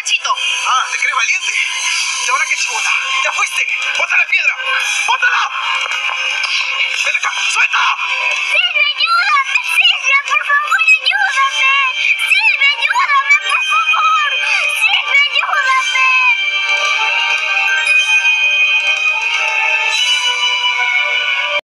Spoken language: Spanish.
machito. Ah, ¿te crees valiente? ¿Y ahora qué chibota? ¡Ya fuiste! ¡Bota la piedra! ¡Bótala! ¡Ven acá! ¡Suelta!